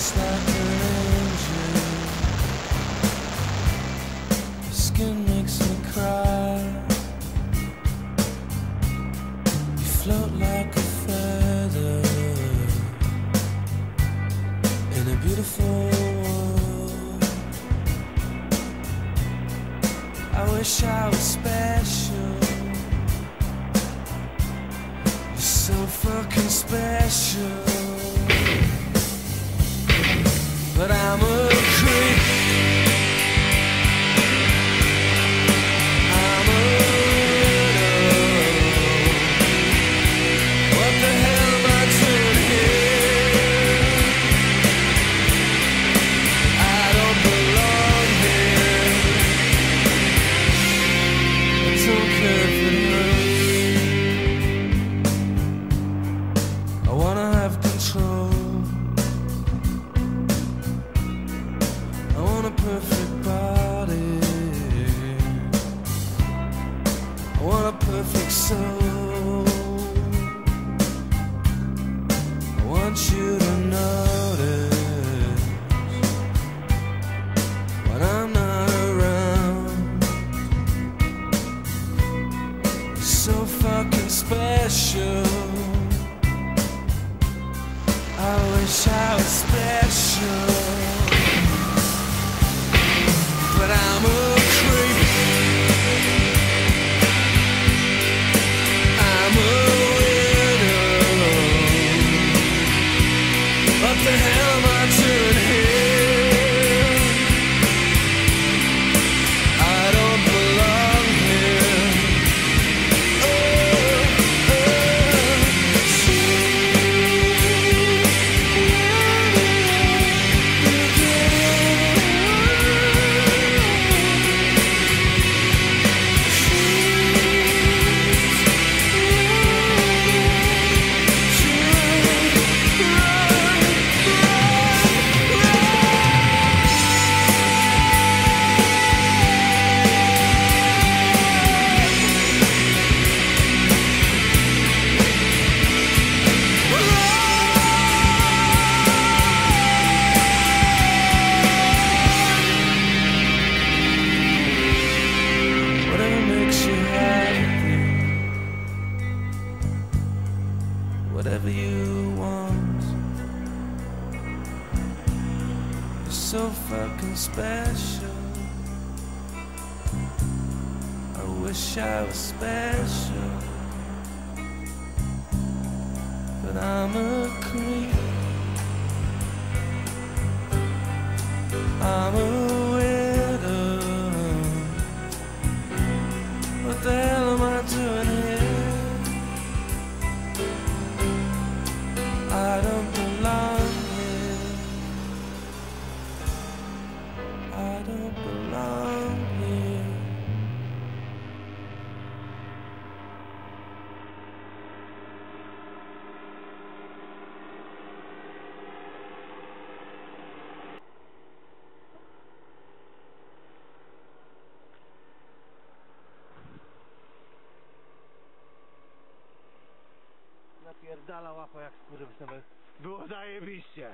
just like an angel. Your skin makes me cry. You float like a feather in a beautiful world. I wish I was special. You're so fucking special. But I'm a a perfect soul. I want you to notice when I'm not around. So fucking special. So fucking special. I wish I was special, but I'm a creep. I'm a Napierdala łapa jak skurwysyny. Było zajebiście.